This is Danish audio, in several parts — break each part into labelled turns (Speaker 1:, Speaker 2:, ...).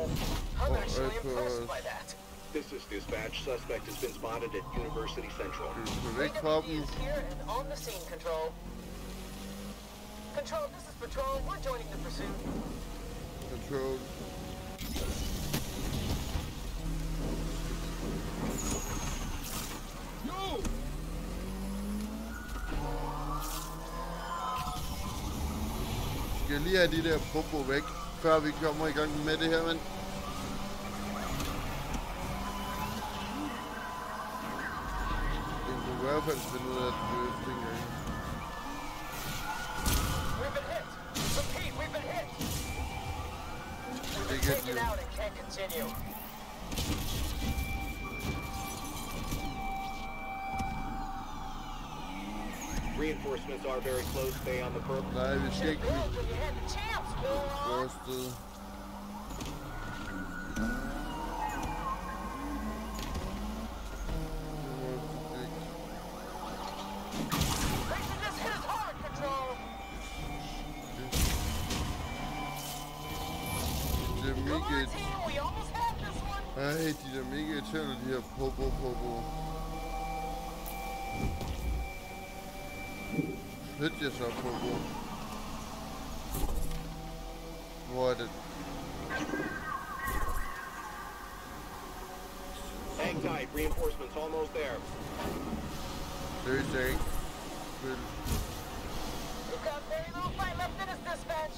Speaker 1: I'm
Speaker 2: Oh,
Speaker 1: actually
Speaker 2: uh,
Speaker 1: impressed by that.
Speaker 3: This is dispatch. Suspect has been spotted at University Central.
Speaker 2: du væk fra
Speaker 1: is here and on the scene, Control. Control, this is Patrol. We're joining the pursuit.
Speaker 2: Control. Skal jeg lige have de der popo væk, før vi kommer i gang med det her, men... Jeg kunne i hvert fald finde ud af at løse det engang.
Speaker 1: We've been hit. Repeat, we've been hit. We've
Speaker 2: They
Speaker 1: been
Speaker 2: get
Speaker 1: taken
Speaker 2: you.
Speaker 1: out and can't continue.
Speaker 3: Reinforcements are very close. Stay on the perp.
Speaker 2: Nej, vi skal
Speaker 1: Should
Speaker 2: ikke
Speaker 1: supposed to.
Speaker 2: I hate you, Amiga children, you have popo popo. Hit yourself, popo. Hvor er?
Speaker 3: Hang tight. Reinforcements almost there.
Speaker 2: Seriøst, jeg ikke.
Speaker 1: We've got very little fight left in us, dispatch.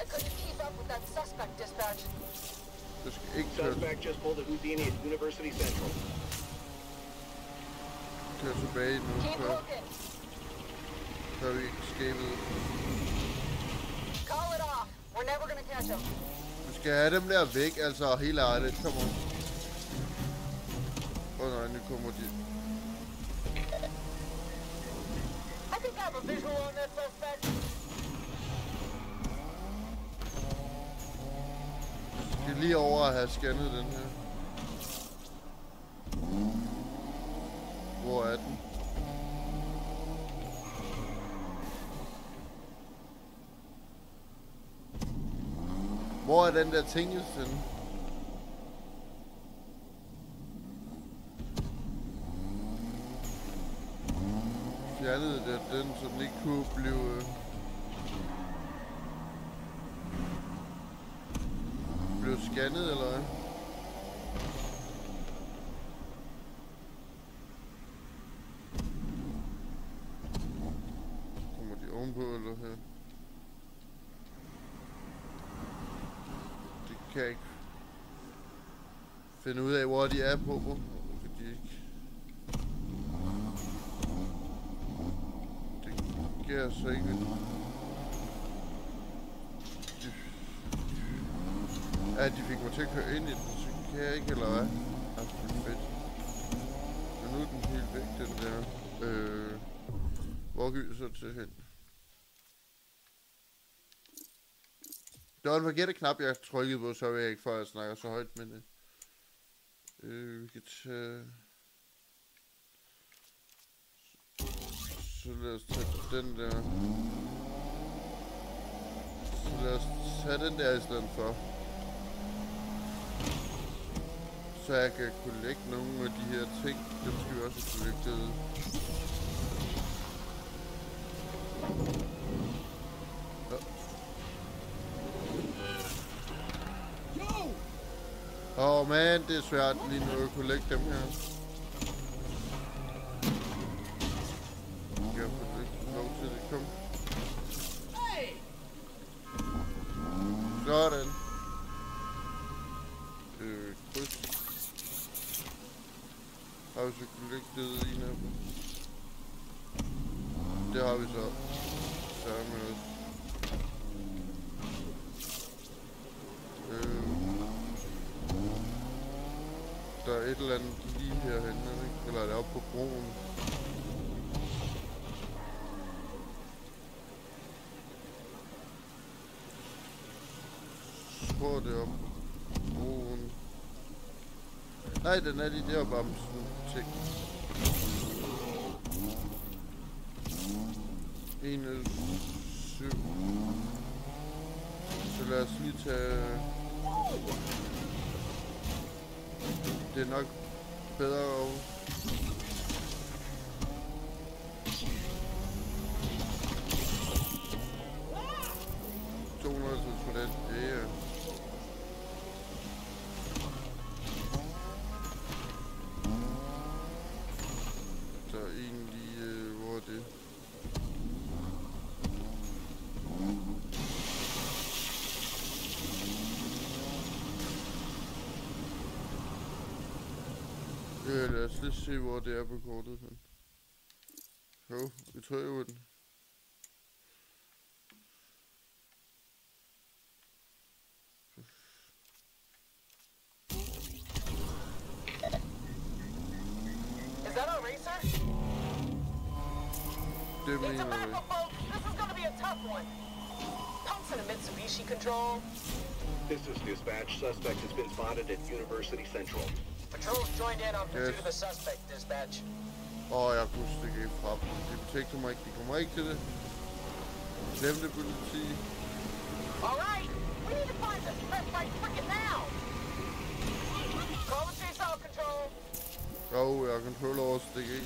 Speaker 1: I couldn't keep up with that suspect, dispatch.
Speaker 2: Du skal
Speaker 3: Suspect just pulled a Houdini at University Central.
Speaker 2: køre
Speaker 1: Keep
Speaker 2: før,
Speaker 1: looking.
Speaker 2: før vi escapede.
Speaker 1: We're never gonna catch him.
Speaker 2: Vi skal have dem der væk, altså helt ærligt. Kom on. Åh oh, nej, nu kommer de.
Speaker 1: I think I have a visual on that suspect.
Speaker 2: Vi skal lige over at have scannet den her. Hvor er den? Hvor er den der tingest henne? Fjernede det den, så den ikke kunne blive... Øh, Blev scannet, eller hvad? Kommer de ovenpå, eller her? Det kan jeg ikke finde ud af, hvor de er på, på. de ikke... Det giver så ikke... De Ja, de fik mig til at køre ind i den, så kan jeg ikke, eller hvad? Altså, det er fedt. Men nu er den helt væk, den der. Øh, hvor gyser så til hen? Det var en forkerte knap, jeg trykkede på, så vil jeg ikke for, at snakke så højt, men... Øh, øh vi kan tage... Så lad os tage den der. Så lad os tage den der i stedet for. Så jeg kan kunne lægge nogle af de her ting. Dem skal vi også have collectet. Man, det er svært lige nu at kunne lægge dem her. Jeg har fået ikke lov til det. Kom. Sådan. Øh, kryds. Har vi så collectet en af dem? Det har vi så. Samme også. Øh, der er et eller andet lige herhen, er det ikke? Eller er det oppe på broen? På tror det er oppe. Nej, den er lige der bamsen sådan ting. En øh, syv. Så lad os lige tage... Det er nok bedre at... for den, det Lad os lige se, hvor det er på kortet. Sådan. Jo, vi tror jo den.
Speaker 1: Is that our racer?
Speaker 2: Det
Speaker 1: It's a
Speaker 2: mener vi.
Speaker 1: backup, folks. This is gonna be a tough one. Pumps in a Mitsubishi control.
Speaker 3: This is dispatch. Suspect has been spotted at University Central.
Speaker 1: Patrol's joined in on pursuit of the suspect, dispatch.
Speaker 2: Åh, jeg kunne stikke af fra dem. De betegner mig ikke. De kommer ikke til det. Glem det, politi.
Speaker 1: All right, we need to find the suspect right freaking now. Call the chase out control.
Speaker 2: Jo, jeg har kontrol over at stikke af.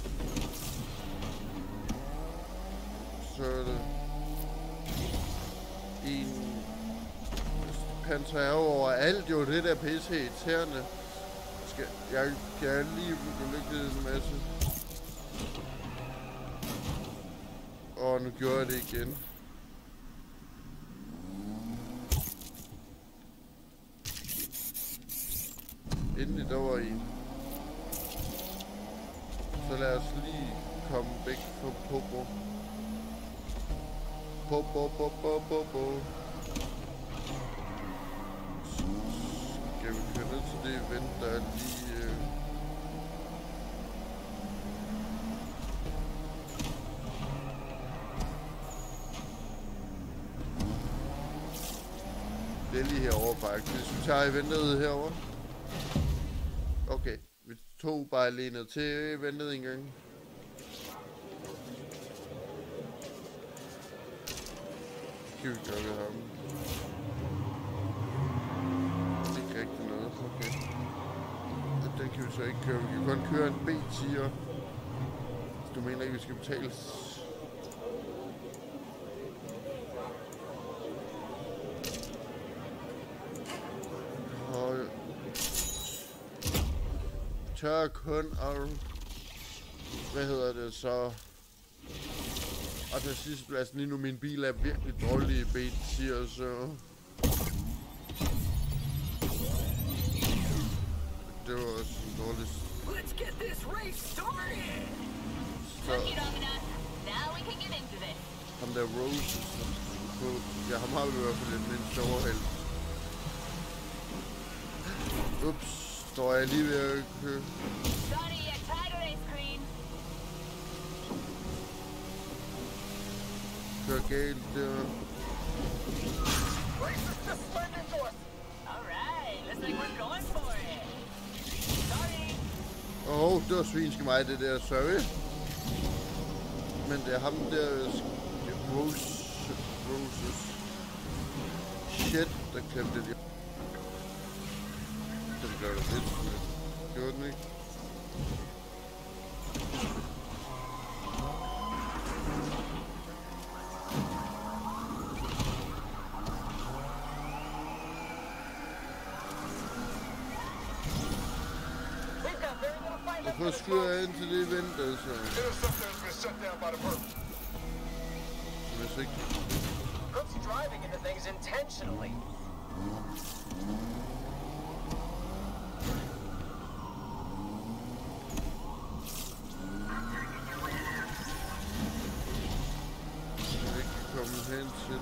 Speaker 2: Så er det... En... Panser er jo overalt, jo. Det der pisse irriterende. Skal, jeg kan lige begynde en masse. Og nu gjorde jeg det igen. Endelig der var en. Så lad os lige komme væk fra Popo. Popo, Popo, Popo. Skal vi køre ned til det venter lige... Øh... Det er lige herovre faktisk. Vi tager eventet herover. Okay, vi tog bare lige ned til eventet en gang. Skal vi gøre ved ham? Det er ikke rigtig noget, okay. Ja, Den kan vi så ikke køre. Vi kan kun køre en B-tier. Du mener ikke, vi skal betale tør kun og Hvad hedder det så? Og til sidste plads, lige nu min bil er virkelig dårlig i ben, og så...
Speaker 4: Lucky Domina. Now we can get into this.
Speaker 2: ham der Rose, på... Ja, ham har vi i hvert fald lidt mindst overhældt. Ups, står jeg lige ved at køre...
Speaker 4: Sorry, race
Speaker 2: galt der.
Speaker 1: Just slammed into us.
Speaker 4: All right, looks like we're going for it. Sorry.
Speaker 2: Åh, oh, det var svinske mig, det der, sorry. Men det er ham der, sk- Rose, Roses. Shit, der klemte de. Den gør det lidt sådan. Gjorde den ikke?
Speaker 1: We've got very little fight left in
Speaker 2: Hvorfor
Speaker 1: us,
Speaker 2: skulle jeg
Speaker 1: folks.
Speaker 2: ind til det event, altså?
Speaker 5: Shut down by the purpose.
Speaker 2: Hvis
Speaker 1: driving into things intentionally.
Speaker 2: Jeg ikke kan komme hen til...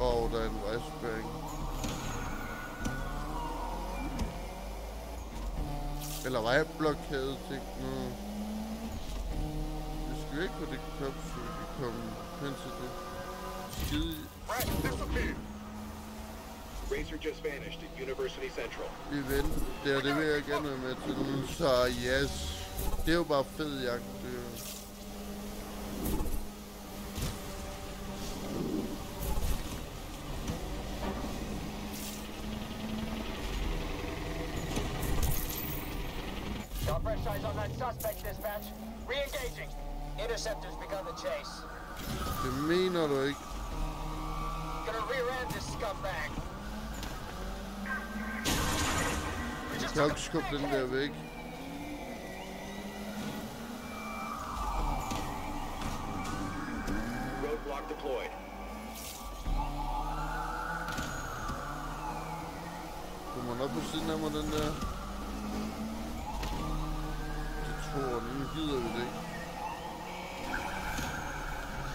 Speaker 2: Åh, oh, der er en vejspæring. Eller vejblokade nu. Skal ikke på det kop, så vi kan komme hen til det skide
Speaker 5: Rat disappeared.
Speaker 3: Racer just vanished at University Central.
Speaker 2: event. Der, det vil jeg gerne være med til. Så yes. Det er jo bare fed jagt. Det er
Speaker 4: Interceptors begun the chase.
Speaker 2: Det mener du ikke.
Speaker 4: Gonna rear-end this scumbag. We just
Speaker 2: Jeg
Speaker 4: took
Speaker 2: kan
Speaker 4: a
Speaker 2: skubbe
Speaker 4: big
Speaker 2: den
Speaker 4: hit.
Speaker 2: der væk.
Speaker 3: Roadblock deployed.
Speaker 2: Kommer den op på siden af mig, den der? Det tror jeg, nu gider vi det ikke.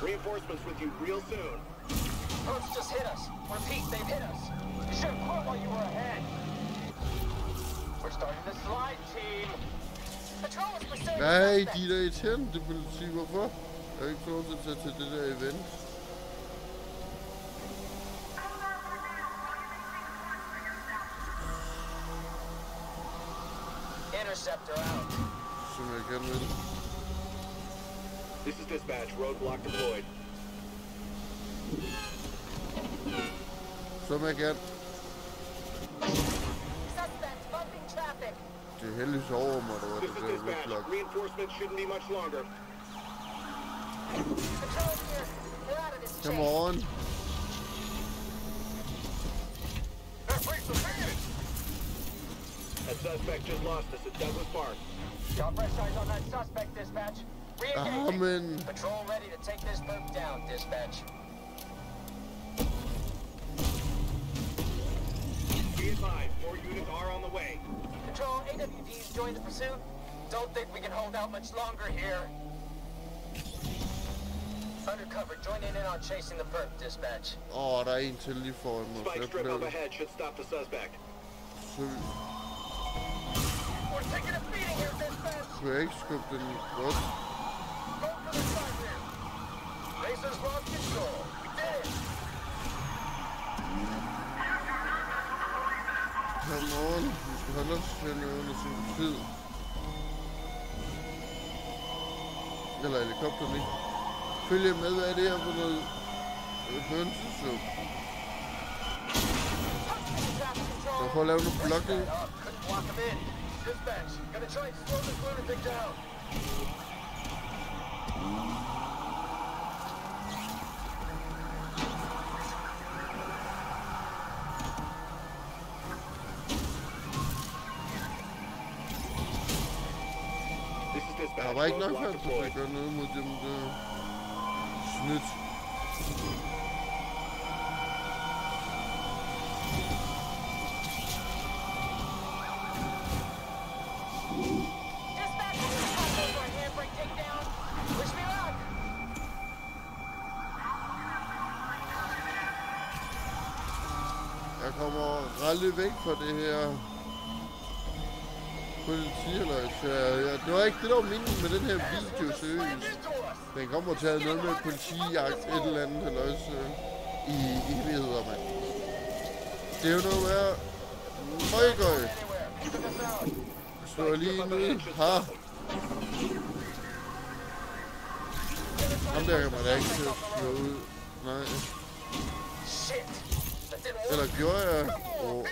Speaker 3: Reinforcements with you real soon.
Speaker 4: Perps just hit us. Repeat, they've hit us. You should have quit while you were ahead. We're starting to slide, team.
Speaker 1: Patrol is pursuing the
Speaker 2: Nej,
Speaker 1: suspect.
Speaker 2: de er da irriterende, det politi. Hvorfor? Jeg har ikke fået at tage til det der event.
Speaker 4: Interceptor out.
Speaker 2: Som jeg gerne vil.
Speaker 3: This is dispatch. Roadblock deployed.
Speaker 2: Som jeg gerne.
Speaker 1: Suspect bumping traffic.
Speaker 2: Det er heldigvis over mig, der
Speaker 3: This
Speaker 2: det
Speaker 3: is dispatch.
Speaker 2: roadblock.
Speaker 3: Reinforcements shouldn't be much longer.
Speaker 1: Patrol here. We're out of this
Speaker 2: Come
Speaker 1: chase.
Speaker 2: on.
Speaker 5: That place abandoned.
Speaker 3: That suspect just lost us at Douglas Park.
Speaker 4: Got fresh eyes on that suspect, dispatch. Re-engaging.
Speaker 2: Amen.
Speaker 4: Patrol ready to take this perp down, dispatch.
Speaker 3: Be advised, more units are on the way.
Speaker 4: Control, AWD's join the pursuit. Don't think we can hold out much longer here. Undercover, joining in on chasing the perp, dispatch.
Speaker 2: Åh, oh, der er en til lige foran mig.
Speaker 3: Spike
Speaker 2: jeg
Speaker 3: strip
Speaker 2: blev-
Speaker 3: up ahead should stop the suspect.
Speaker 2: Så
Speaker 4: We're taking a beating here, dispatch.
Speaker 2: kunne jeg ikke skubbe den godt.
Speaker 4: Racers lost control. We did it.
Speaker 2: Come. Vi skal holde os hen under tid. Eller helikopteren ikke. Følg med, hvad er det her for noget hønsesup?
Speaker 1: Traffic control.
Speaker 2: Jeg prøver at lave noget blocking.
Speaker 4: Up. Dispatch, gonna try and slow this lunatic down.
Speaker 3: This is
Speaker 2: Der
Speaker 3: dispatch.
Speaker 2: var ikke nok
Speaker 3: Roadblock
Speaker 2: her, til
Speaker 3: deployed.
Speaker 2: at gøre noget mod dem, der snydt.
Speaker 1: Dispatch, over a handbrake takedown.
Speaker 4: Wish me luck.
Speaker 2: Jeg kommer aldrig væk fra det her politialøjse. Ja, det var ikke det, der var meningen med den her video, seriøst. Den kommer til at have noget med politijagt, et eller andet haløjse i evigheder, mand. Det er jo noget med at... Høj, gøj.
Speaker 4: Anywhere. Keeping us out.
Speaker 2: Slår jeg lige ned. Ha. Ham der kan man da ikke til at slå ud. Nej. Eller gjorde jeg? Oh.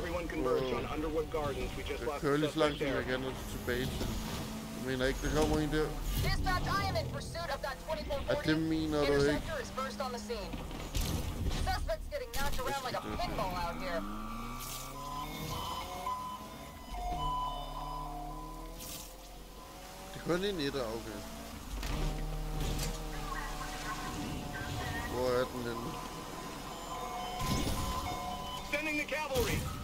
Speaker 3: Everyone converge on Underwood Gardens. We just
Speaker 2: Jeg
Speaker 3: lost
Speaker 2: kører
Speaker 3: the
Speaker 2: lige så langt,
Speaker 3: suspect
Speaker 2: som jeg
Speaker 3: there.
Speaker 2: kan og tilbage til. Jeg mener ikke, der kommer en der.
Speaker 1: Dispatch, I am in pursuit of that 2440.
Speaker 2: At det mener du ikke.
Speaker 1: Interceptor is first on the scene. Suspect's getting knocked around like a pinball out here.
Speaker 2: Det er kun en etter, okay. Hvor er den henne?
Speaker 3: Sending the cavalry.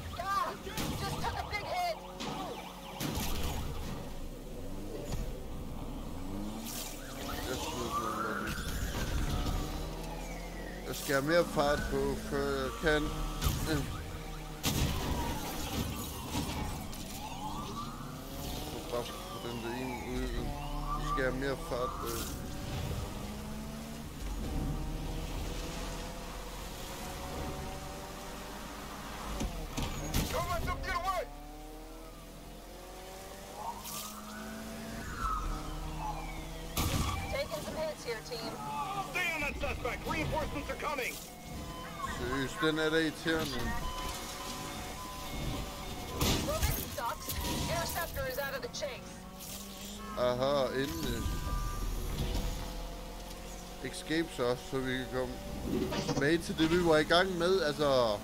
Speaker 2: Jeg skal have mere fart på, for jeg kan.
Speaker 1: Så bare på den der
Speaker 3: ene ude. Jeg skal have mere fart
Speaker 2: på. Den er da irriterende. Aha, endelig. Escape så, så vi kan komme tilbage til det, vi var i gang med. Altså,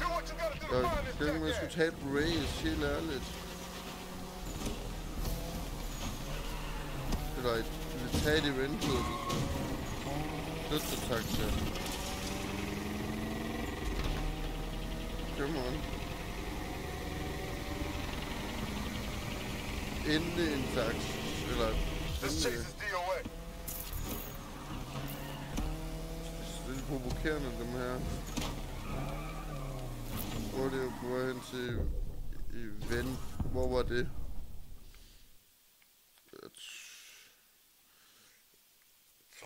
Speaker 2: jeg
Speaker 5: find this
Speaker 2: tænkte, man
Speaker 5: jackass.
Speaker 2: skulle tage et race, helt ærligt. Eller et, vi tage et eventet. hedder det så. On. Endelig en tax. Eller endelig...
Speaker 5: DOA.
Speaker 2: Det er lidt provokerende, dem her. Hvor er det jo på vej hen til event? Hvor var det? Jeg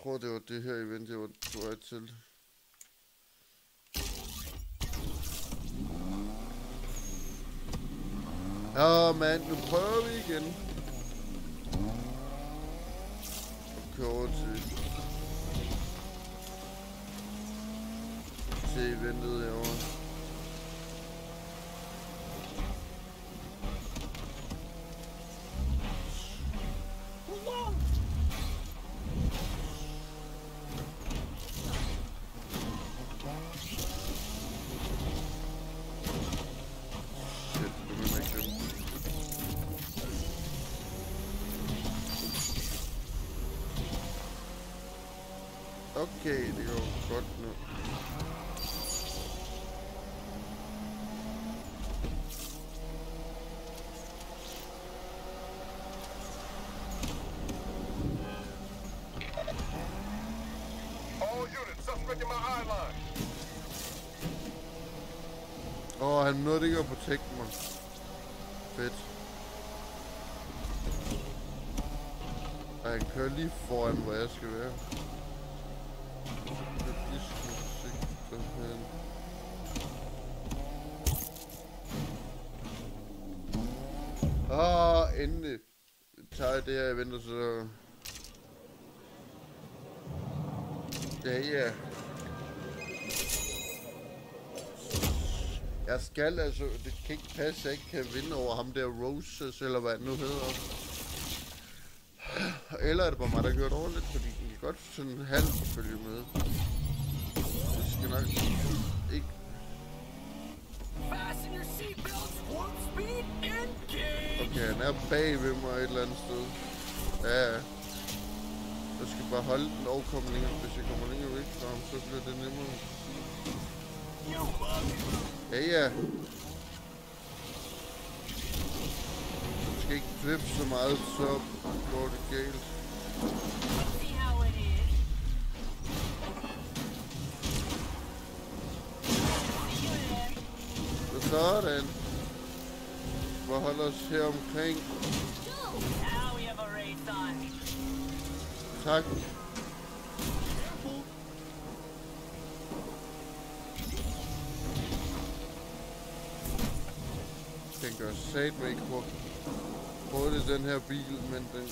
Speaker 2: tror, det var det her event, jeg var på vej til. Ja, mand, nu prøver vi igen. Og køre over til til herovre. Noget, det kan nåede ikke protect mig. Fedt. Ej, han kører lige foran, hvor jeg skal være. Det er discomusik. Åh, oh, endelig. Tager jeg det her event, og så... Ja, ja. Jeg skal altså, det kan ikke passe, jeg ikke kan vinde over ham der Roses, eller hvad han nu hedder. Eller er det bare mig, der gør det dårligt, fordi den kan godt sådan halvt følge med. Det skal nok ikke... Okay, han er bag ved mig et eller andet sted. Ja, ja. Jeg skal bare holde den længere. Hvis jeg kommer længere væk fra ham, så bliver det nemmere. Ja, ja. Du skal ikke flippe så meget, så går det galt. Sådan. Vi holder os her omkring. Tak. Gør satme ikke hurtigt. Hurtigt den her bil, men den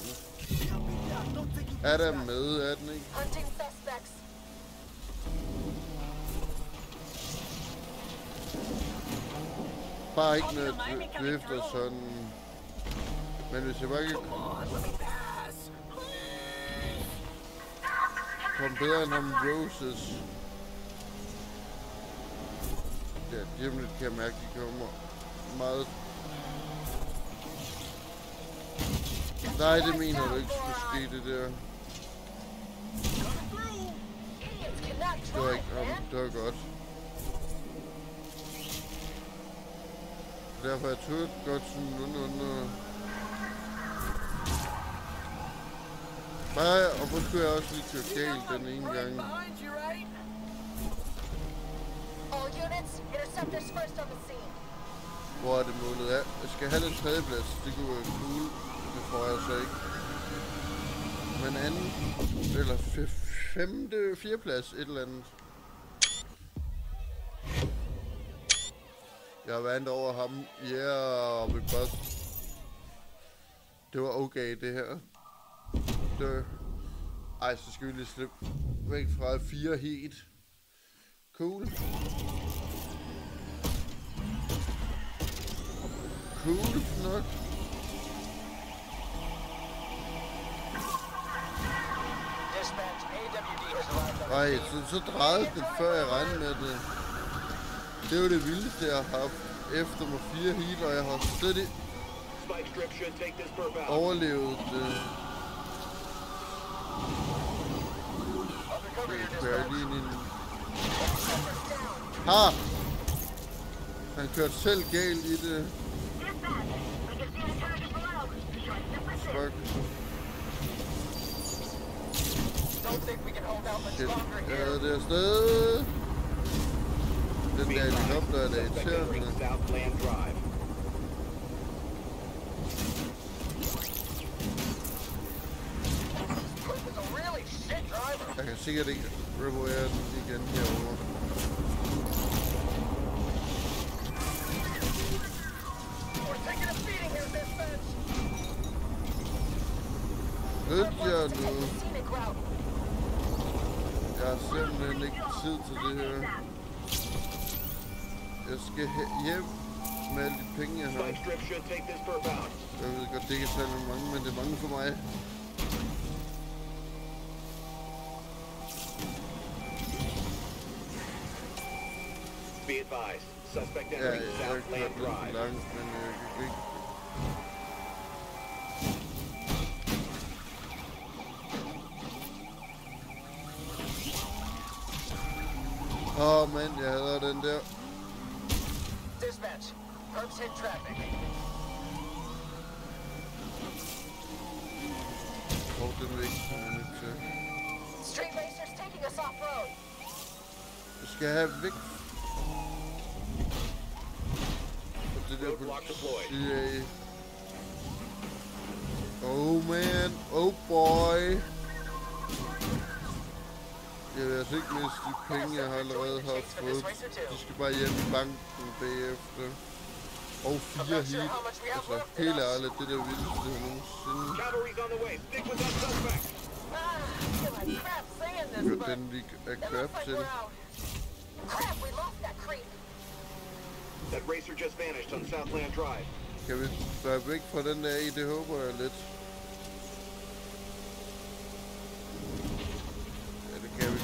Speaker 2: er der med, er den ikke? Bare ikke noget drift og sådan. Men hvis jeg bare
Speaker 6: pass!
Speaker 2: komme bedre end ham Roses. Ja, lige om lidt kan jeg mærke, at de kommer meget... Nej, det mener du ikke skulle ske, det der. Det var ikke om, det var godt. Derfor er jeg tødt godt sådan nogenlunde... Nej, og hvor skulle jeg også lige køre galt den ene gang. Hvor er det målet er? Jeg skal have den tredje plads. Det kunne være cool. Det får jeg så ikke. Men anden, eller femte, fjerdeplads, et eller andet. Jeg vandt over ham. Yeah, vi bare... Det var okay, det her. Det. Ej, så skal vi lige slippe væk fra fire heat. Cool. Cool nok. Ej, så, så drejede det, før jeg regnede med det. Det var det vildeste, jeg har haft efter mig fire heat, og jeg har slet ikke overlevet det.
Speaker 4: Undercover your
Speaker 2: Det kører lige ind i en... Ha! Han kørte selv galt i det. Fuck.
Speaker 4: Don't think we can hold out much
Speaker 2: Shit.
Speaker 4: longer
Speaker 2: Jeg
Speaker 4: here.
Speaker 2: havde det afsted. Den
Speaker 3: Be
Speaker 2: der
Speaker 3: advised,
Speaker 2: helikopter er da
Speaker 3: suspect entering
Speaker 2: irriterende.
Speaker 3: Southland Drive.
Speaker 4: Cliff is a really shit driver.
Speaker 2: Jeg kan sikkert ikke reparere den igen herovre.
Speaker 4: We're taking a beating here, dispatch.
Speaker 2: Ved jeg har simpelthen ikke tid til det her. Jeg skal hjem med alle de penge, jeg har. Jeg ved godt, det ikke er særlig mange, men det er mange for mig.
Speaker 3: Be advised, suspect entering Southland Drive.
Speaker 2: Men jeg kan ikke... Åh, mand, jeg hader den der.
Speaker 4: Dispatch, perps hit traffic.
Speaker 2: Åh, den væk, som jeg til.
Speaker 1: Street racers taking us off road.
Speaker 2: Jeg skal have væk. Og det der
Speaker 3: Roadblock deployed.
Speaker 2: politi. Oh man, oh boy. Jeg vil altså ikke miste de penge, jeg har allerede har fået. De skal bare hjem i banken bagefter. Og fire hit. Altså, helt ærligt, det der vildeste nogensinde.
Speaker 1: Saying this, but
Speaker 2: Den vi er crap til.
Speaker 1: that
Speaker 3: racer just vanished on Southland Drive.
Speaker 2: Kan vi være væk fra den der i? Det håber jeg lidt.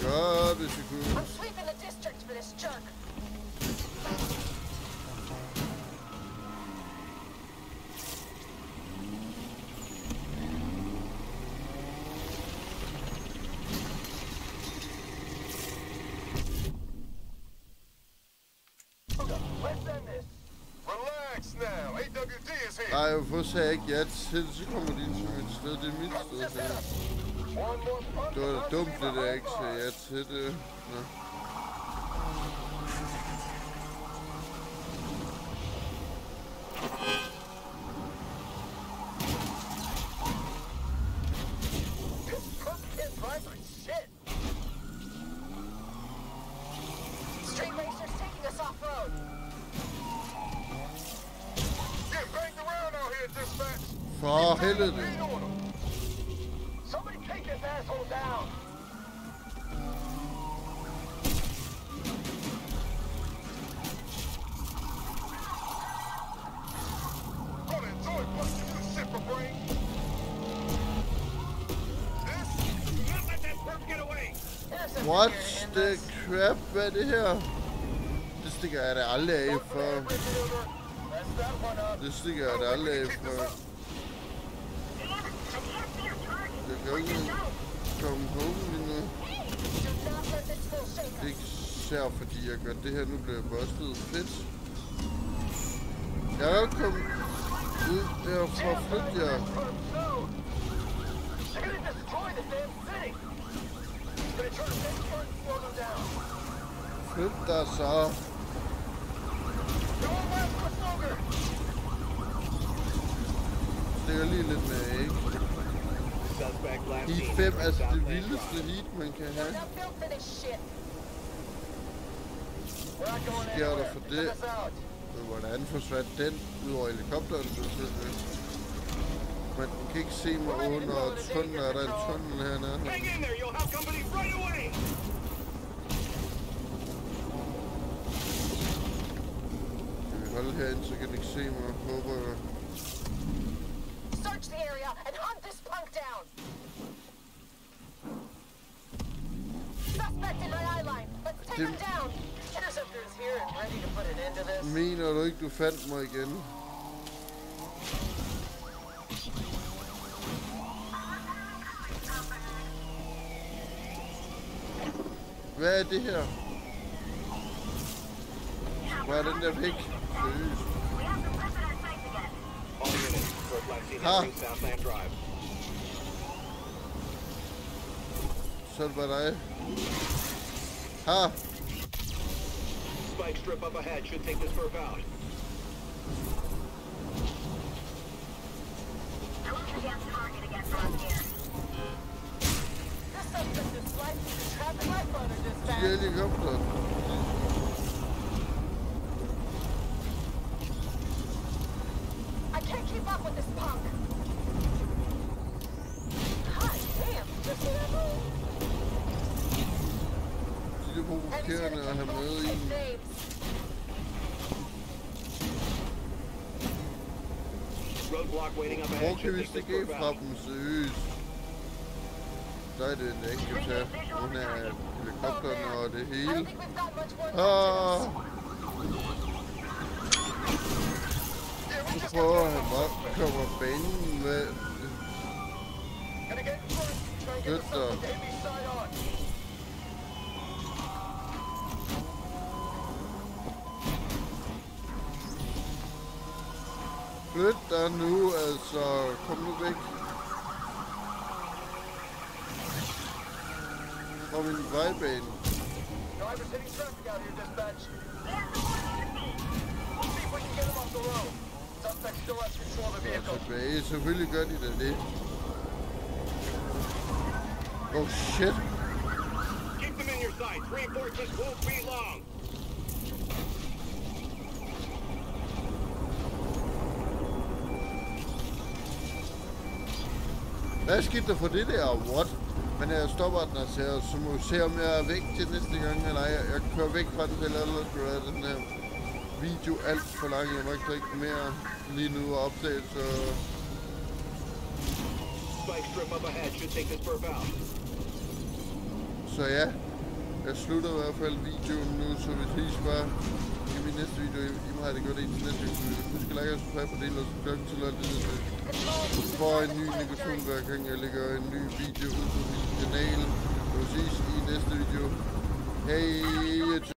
Speaker 2: Ja, det kan vi godt, hvis vi kunne.
Speaker 1: I'm sweeping the district for this jerk.
Speaker 4: Let's end this.
Speaker 5: Relax now. AWD is here.
Speaker 2: Nej, hvorfor sagde jeg ikke ja til det? Så kommer de ind som et sted. Det var da dumt, det der jeg ikke sagde ja til det. Nå. For helvede.
Speaker 4: This asshole down.
Speaker 5: Gonna enjoy busting you shit brain. This?
Speaker 3: Not let that perp get away.
Speaker 4: Innocent here
Speaker 2: the
Speaker 4: this.
Speaker 2: crap? Hvad er det stikker jeg da aldrig af
Speaker 4: for
Speaker 2: for.
Speaker 4: that midfielder. Mess that.
Speaker 2: Det stikker jeg da aldrig af for.
Speaker 1: This fool home,
Speaker 2: men øh, er
Speaker 1: us.
Speaker 2: ikke især fordi jeg gør det her. Nu bliver jeg bustet. Fedt. Jeg er jo kommet ud derfra og ja. jer.
Speaker 4: Perp, destroy the damn city. To.
Speaker 2: Flyt dig så.
Speaker 4: Go away!
Speaker 2: Stikker lige lidt med, ikke? Heat
Speaker 3: seen
Speaker 2: 5 er
Speaker 3: entering
Speaker 2: altså det vildeste heat, man kan have.
Speaker 4: going
Speaker 2: Sker der for det? Men hvordan forsvandt den ud over helikopteren den kan ikke se mig under tunnelen. Er der en tunnel hernede? Kan vi holde herinde, så kan den ikke se mig, håber jeg.
Speaker 1: Search the area and hunt this punk down. Suspect in my eye line. Let's take him
Speaker 2: Tim-
Speaker 1: down.
Speaker 4: Interceptor is here and ready to put an end to this.
Speaker 2: Mener du ikke, du fandt mig igen? Hvad er det her? Hvor er den der væk? Seriøst.
Speaker 3: Drive.
Speaker 2: Så er det bare dig. Ha!
Speaker 3: Spike strip up ahead should take this perp out.
Speaker 1: This suspect is sliding through the traffic light motor
Speaker 2: De
Speaker 1: dispatch.
Speaker 2: helikopter.
Speaker 1: I can't keep up with this punk.
Speaker 2: Provokerende at have med i.
Speaker 1: His names.
Speaker 3: Roadblock waiting up
Speaker 2: Hvor
Speaker 3: ahead
Speaker 2: kan vi stikke af fra dem, seriøst? Der er det en enkelt her. Hun er helikopterne og det hele. Ah, så prøver han bare at komme banen med.
Speaker 4: Gonna
Speaker 2: Flyt dig nu, altså. Kom nu væk. Fra min vejbane.
Speaker 4: Drivers hitting traffic out here, dispatch. The vehicle.
Speaker 2: Tilbage. Selvfølgelig gør de da det. Oh shit.
Speaker 3: Keep them in your sights. Reinforcements won't be long.
Speaker 2: Hvad skete der for det der? What? Men jeg stopper den altså her, så må vi se om jeg er væk til næste gang, eller ej. Jeg kører væk fra den, eller ellers bliver den her video alt for lang. Jeg må ikke drikke mere lige nu og optage, så... Så ja, jeg slutter i hvert fald videoen nu, så vi ses bare i min næste video. I må have det godt indtil næste video. Husk at like og subscribe på del og så til alt det der. For en ny negation hver gang jeg lægger en ny video ud på min kanal. Så vi ses i næste video. Hej!